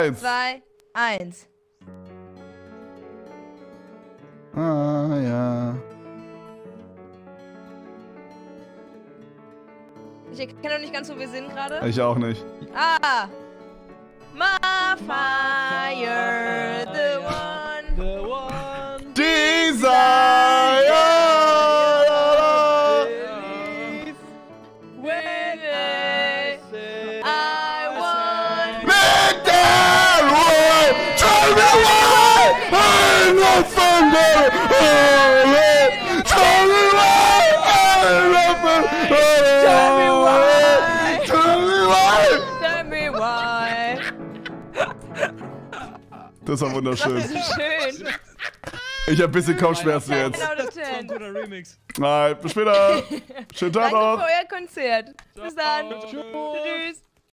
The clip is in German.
Eins. zwei, eins. Ah, ja. Ich erkenne noch nicht ganz, wo wir sind gerade. Ich auch nicht. Ah! My fire, the one. The one. Desire! When Das war wunderschön. So schön. Ich hab ein bisschen Kopfschmerzen jetzt. Remix. Nein, bis später. Schönen Tag Danke noch. für euer Konzert. Bis dann. Ciao. Tschüss.